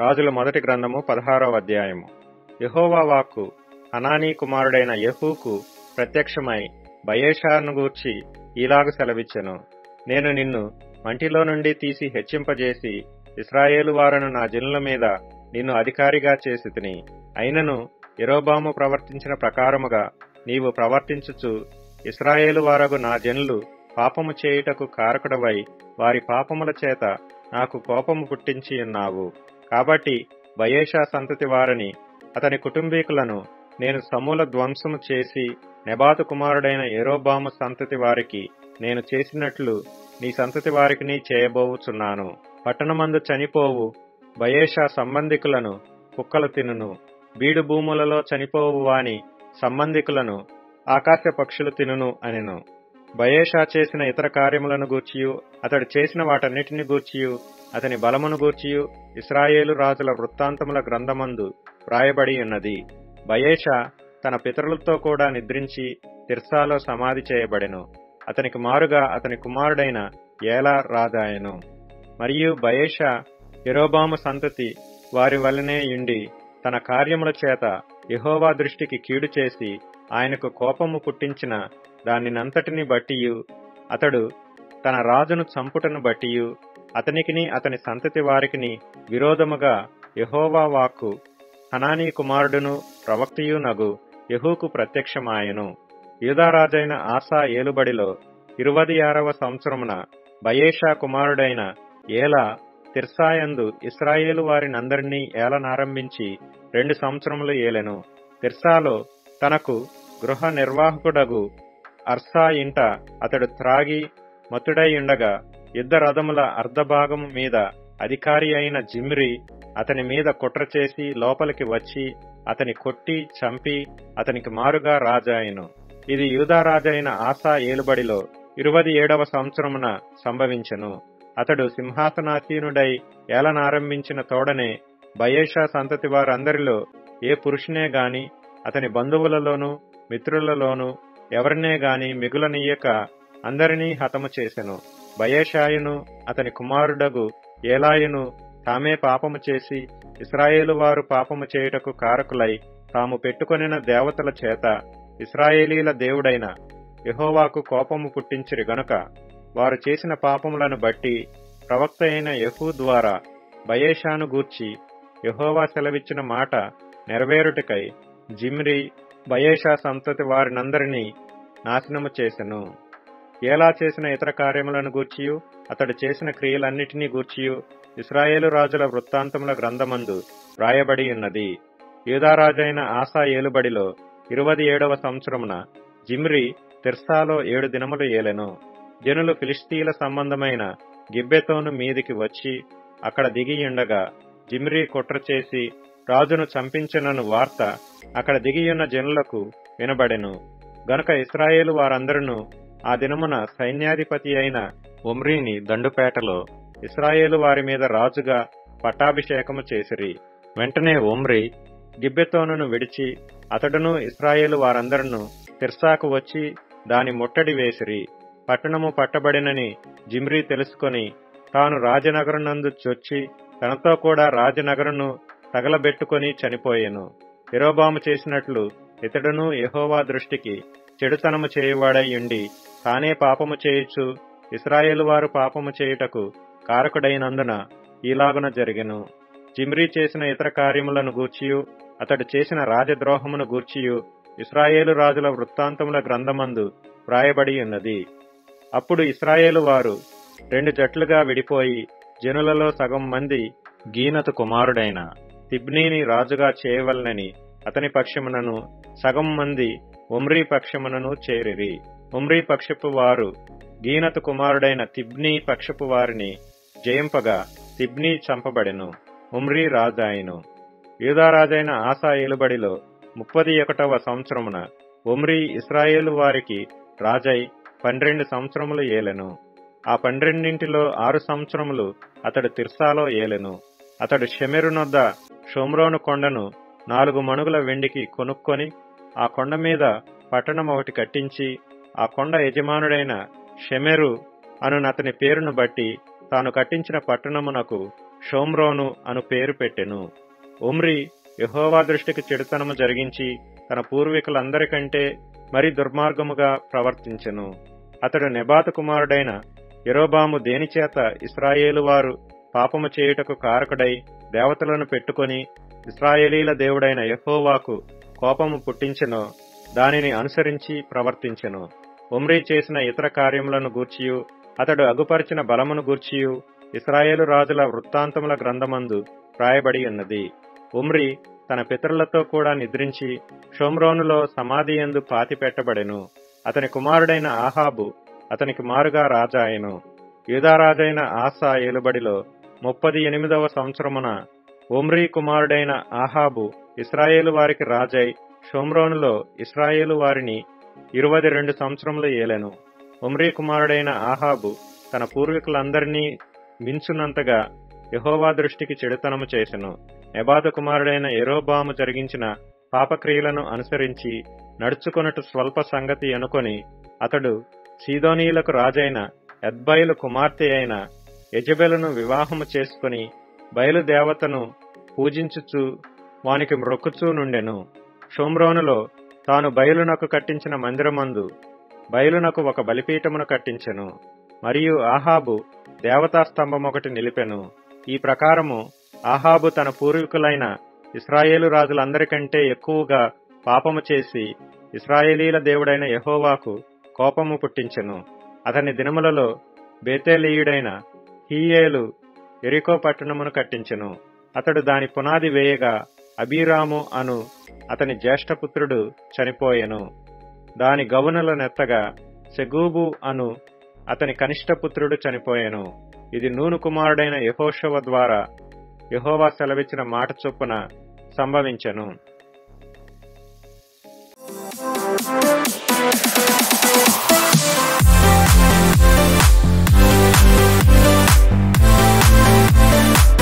రాజుల మొదటి గ్రంథము పదహారవ అధ్యాయము. యెహోవా వాక్కు హనానీ కుమారుడైన యెహూకు ప్రత్యక్షమై బయేషాను గూర్చి ఇలాగ సెలవిచ్చెను. నేను నిన్ను మంటిలో నుండి తీసి హెచ్చింపజేసి ఇస్రాయేలు వారను నా జనుల మీద నిన్ను అధికారిగా చేసి తిని అయినను ఎరోబాము ప్రవర్తించిన ప్రకారముగా నీవు ప్రవర్తించుచు ఇస్రాయేలు వారగు నా జనులు పాపము చేయుటకు కారకుడవై వారి పాపముల చేత నాకు కోపము పుట్టించి ఉన్నావు. కాబట్టి బయేషా సంతతి వారిని అతని కుటుంబీకులను నేను సమూల ధ్వంసము చేసి నెబాతు కుమారుడైన ఎరోబాము సంతతి వారికి నేను చేసినట్లు నీ సంతతి వారికి చేయబోవుచున్నాను. పట్టణమందు చనిపోవు బయేషా సంబంధికులను కుక్కలు తినును. బీడు భూములలో చనిపోవు వాని సంబంధికులను ఆకాశ పక్షులు తినును అనెను. బయేషా చేసిన ఇతర కార్యములను గూర్చియు అతడు చేసిన వాటన్నిటిని గూర్చియు అతని బలమును గూర్చియు ఇస్రాయేలు రాజుల వృత్తాంతముల గ్రంథమందు వ్రాయబడి ఉన్నది. బయేష తన పితరులతో కూడా నిద్రించి తిర్సాలో సమాధి చేయబడెను. అతనికి మారుగా అతని కుమారుడైన ఏలా రాజాయను. మరియు బయేషా యెరోబాము సంతతి వారి వలనే ఇండి తన కార్యముల చేత యెహోవా దృష్టికి కీడు చేసి ఆయనకు కోపము పుట్టించిన దానినంతటిని బట్టియు అతడు తన రాజును చంపుటను బట్టియు అతనికిని అతని సంతతి వారికిని విరోధముగా యహోవా వాక్కు హనానీ కుమారుడును ప్రవక్తయునగు యహూకు ప్రత్యక్షమాయెను. యూదారాజైన ఆసా ఏలుబడిలో ఇరువది ఆరవ సంవత్సరమున బయేషా కుమారుడైన ఏలా తిర్సాయందు ఇస్రాయేలు వారినందరినీ ఏలనారంభించి రెండు సంవత్సరములు ఏలెను. తిర్సాలో తనకు గృహ నిర్వాహకుడగు అర్సా ఇంట అతడు త్రాగి మత్తుడై ఉండగా యుద్ధ రథముల అర్ధభాగము మీద అధికారి అయిన జిమ్రి అతని మీద కుట్ర చేసి లోపలికి వచ్చి అతని కొట్టి చంపి అతనికి మారుగా రాజాయను ఇది యూదారాజైన ఆసా ఏలుబడిలో ఇరువది ఏడవ సంవత్సరమున సంభవించెను. అతడు సింహాసనాసీనుడై ఏలనారంభించిన తోడనే బయేషా సంతతి వారందరిలో ఏ పురుషునే గాని అతని బంధువులలోనూ మిత్రులలోనూ ఎవరినే గాని మిగులనీయక అందరినీ హతము చేసెను. బయేషాయును అతని కుమారుడగు ఏలాయును తామే పాపము చేసి ఇస్రాయేలు వారు పాపము చేయుటకు కారకులై తాము పెట్టుకొనిన దేవతల చేత ఇస్రాయేలీల దేవుడైన యహోవాకు కోపము పుట్టించిరి గనుక వారు చేసిన పాపములను బట్టి ప్రవక్త అయిన యహూ ద్వారా బయేషాను గూర్చి యహోవా సెలవిచ్చిన మాట నెరవేరుటకై జిమ్రి బయేషా సంతతి వారినందరినీ నాశనము చేసెను. ఏలా చేసిన ఇతర కార్యములను గూర్చియు అతడు చేసిన క్రియలన్నిటినీ గూర్చియు ఇస్రాయేలు రాజుల వృత్తాంతముల గ్రంథమందు వ్రాయబడి ఉన్నది. యూదారాజైన ఆసా ఏలుబడిలో ఇరవది ఏడవ సంవత్సరమున జిమ్రి తిర్సాలో ఏడు దినములు ఏలెను. జనులు ఫిలిస్తీన్ల సంబంధమైన గిబ్బెతోను మీదికి వచ్చి అక్కడ దిగియుండగా జిమ్రి కుట్ర చేసి రాజును చంపించనను వార్త అక్కడ దిగియున్న జనులకు వినబడెను. గనుక ఇస్రాయేలు వారందరూ ఆ దినమున సైన్యాధిపతి అయిన ఒమ్రీని దండుపేటలో ఇస్రాయేలు వారి మీద రాజుగా పట్టాభిషేకము చేసిరి. వెంటనే ఒమ్రి గిబ్బెతోనును విడిచి అతడును ఇస్రాయేలు వారందరును తిర్సాకు వచ్చి దాని ముట్టడి వేసిరి. పట్టణము పట్టబడినని జిమ్రీ తెలుసుకొని తాను రాజనగరునందు చొచ్చి తనతో కూడా రాజనగరును తగలబెట్టుకొని చనిపోయాను. ఇరోబాము చేసినట్లు ఇతడును యహోవా దృష్టికి చెడుతనము చేయువాడై ఉండి తానే పాపము చేయుచు ఇస్రాయేలు వారు పాపము చేయుటకు కారకుడైనందున ఈలాగున జరిగెను. జిమ్రీ చేసిన ఇతర కార్యములను గూర్చియు అతడు చేసిన రాజద్రోహమును గూర్చియు ఇస్రాయేలు రాజుల వృత్తాంతముల గ్రంథమందు వ్రాయబడి ఉన్నది. అప్పుడు ఇస్రాయేలు వారు రెండు జట్లుగా విడిపోయి జనులలో సగం మంది గీనతు కుమారుడైన తిబ్నీని రాజుగా చేయవలనని అతని పక్షమునను సగం మంది ఉమ్రీ పక్షమునను చేరిరి. ఉమ్రీ పక్షపు వారు గీనతు కుమారుడైన తిబ్నీ పక్షపు వారిని జయింపగా తిబ్నీ చంపబడెను. ఉమ్రీ రాజాయిను. యూదారాజైన ఆసా ఏలుబడిలో ముప్పది ఒకటవ సంవత్సరమున ఉమ్రీ ఇస్రాయేలు వారికి రాజై పన్నెండు సంవత్సరములు ఏలెను. ఆ పన్నెండింటిలో ఆరు సంవత్సరములు అతడు తిర్సాలో ఏలెను. అతడు షెమెరునొద్ద షోమ్రోను కొండను నాలుగు మణుగుల వెండికి కొనుక్కొని ఆ కొండ మీద పట్టణం ఒకటి కట్టించి ఆ కొండ యజమానుడైన షెమెరు అనునతని పేరును బట్టి తాను కట్టించిన పట్టణమునకు షోమ్రోను అను పేరు పెట్టెను. ఉమ్రి యహోవా దృష్టికి చెడుతనము జరిగించి తన పూర్వీకులందరికంటే మరి దుర్మార్గముగా ప్రవర్తించెను. అతడు నెబాతు కుమారుడైన యరోబాము దేనిచేత ఇస్రాయేలు వారు పాపము చేయుటకు కారకుడై దేవతలను పెట్టుకొని ఇస్రాయేలీల దేవుడైన యహోవాకు కోపము పుట్టించెనో దానిని అనుసరించి ప్రవర్తించెను. ఉమ్రీ చేసిన ఇతర కార్యములను గూర్చియు అతడు అగుపరిచిన బలమును గూర్చియు ఇస్రాయేలు రాజుల వృత్తాంతముల గ్రంథమందు రాయబడి ఉన్నది. ఉమ్రి తన పితరులతో కూడా నిద్రించి షోమ్రోనులో సమాధి ఎందు పాతి పెట్టబడెను అతని కుమారుడైన ఆహాబు అతనికి మారుగా రాజాయెను. యూదారాజైన ఆసా ఏలుబడిలో ముప్పది ఎనిమిదవ సంవత్సరమున ఒమ్రీ కుమారుడైన ఆహాబు ఇస్రాయేలు వారికి రాజై షోమ్రోనులో ఇస్రాయేలు వారిని ఇరవై రెండు సంవత్సరములు ఏలెను. ఉమ్రీ కుమారుడైన ఆహాబు తన పూర్వీకులందరినీ మించునంతగా యహోవా దృష్టికి చెడుతనము చేసెను. నెబాదు కుమారుడైన ఎరోబాము జరిగించిన పాపక్రియలను అనుసరించి నడుచుకొనుట స్వల్ప సంగతి అనుకొని అతడు సీదోనీయులకు రాజైన ఎద్బైలు కుమార్తె అయిన యజబెలను వివాహము చేసుకుని బయలుదేవతను పూజించుచు వానికి మ్రొక్కుచూ నుండెను. షోమ్రోనులో తాను బయలునకు కట్టించిన మందిరమందు బయలునకు ఒక బలిపీఠమును కట్టించెను. మరియు ఆహాబు దేవతా స్తంభం ఒకటి నిలిపెను. ఈ ప్రకారము ఆహాబు తన పూర్వీకులైన ఇస్రాయేలు రాజులందరికంటే ఎక్కువగా పాపము చేసి ఇస్రాయేలీల దేవుడైన యహోవాకు కోపము పుట్టించెను. అతని దినములలో బేతేలీయుడైన హీయేలు ఎరికో పట్టణమును కట్టించెను. అతడు దాని పునాది వేయగా అభిరాము అను అతని జ్యేష్ఠపుత్రుడు చనిపోయెను. దాని గవనుల నెత్తగా సెగూబు అను అతని కనిష్టపుత్రుడు చనిపోయెను. ఇది నూను కుమారుడైన యహోషవ ద్వారా యహోవా సెలవిచ్చిన మాట చొప్పున సంభవించెను. Yeah.